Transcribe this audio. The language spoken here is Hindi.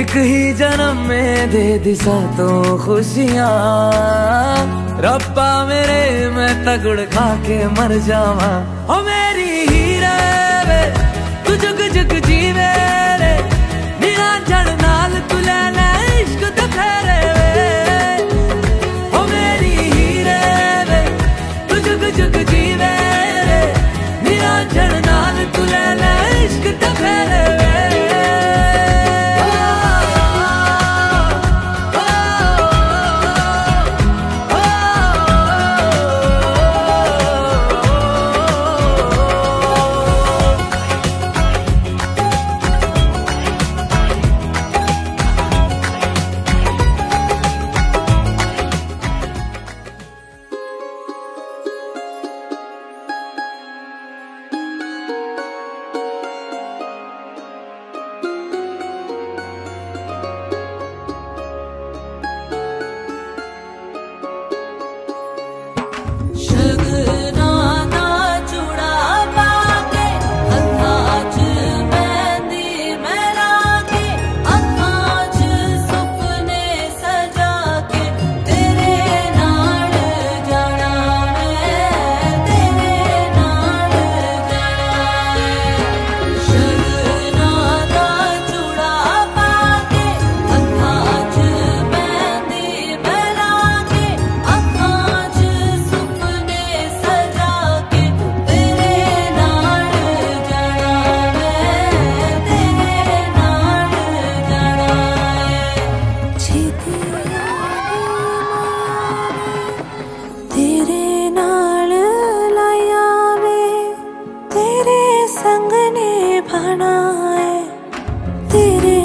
एक ही जन्म में दे दिशा तो खुशियाँ। रब्बा मेरे, मैं तगड़ खा के मर जावा। ओ मेरी हीरे तुझ जुग जुग संग ने बनाए तेरे